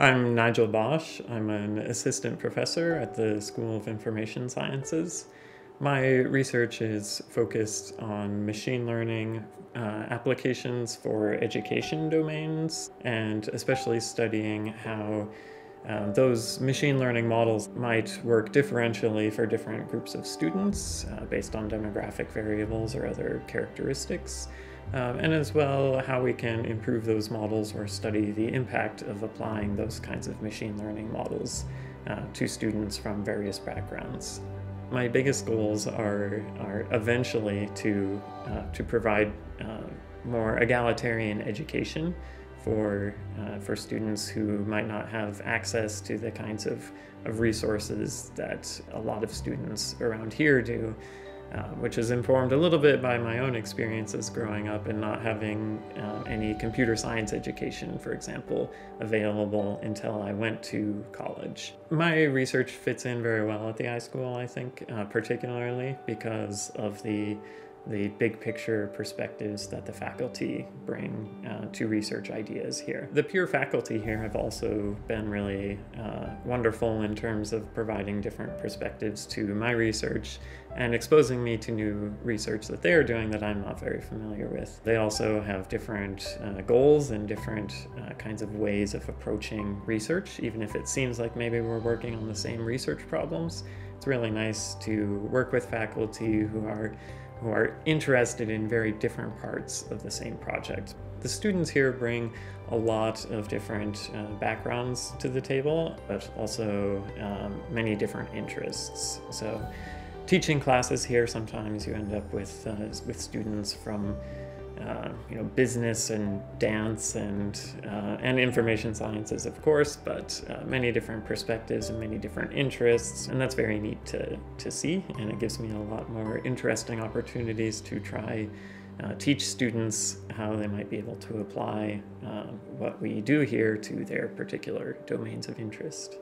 I'm Nigel Bosch. I'm an assistant professor at the School of Information Sciences. My research is focused on machine learning uh, applications for education domains and especially studying how uh, those machine learning models might work differentially for different groups of students uh, based on demographic variables or other characteristics, um, and as well how we can improve those models or study the impact of applying those kinds of machine learning models uh, to students from various backgrounds. My biggest goals are, are eventually to, uh, to provide uh, more egalitarian education for, uh, for students who might not have access to the kinds of, of resources that a lot of students around here do, uh, which is informed a little bit by my own experiences growing up and not having uh, any computer science education, for example, available until I went to college. My research fits in very well at the iSchool, I think, uh, particularly because of the the big picture perspectives that the faculty bring uh, to research ideas here. The peer faculty here have also been really uh, wonderful in terms of providing different perspectives to my research and exposing me to new research that they're doing that I'm not very familiar with. They also have different uh, goals and different uh, kinds of ways of approaching research, even if it seems like maybe we're working on the same research problems. It's really nice to work with faculty who are who are interested in very different parts of the same project. The students here bring a lot of different uh, backgrounds to the table, but also um, many different interests. So teaching classes here, sometimes you end up with, uh, with students from uh, you know, business and dance and, uh, and information sciences, of course, but uh, many different perspectives and many different interests. And that's very neat to, to see. And it gives me a lot more interesting opportunities to try uh, teach students how they might be able to apply uh, what we do here to their particular domains of interest.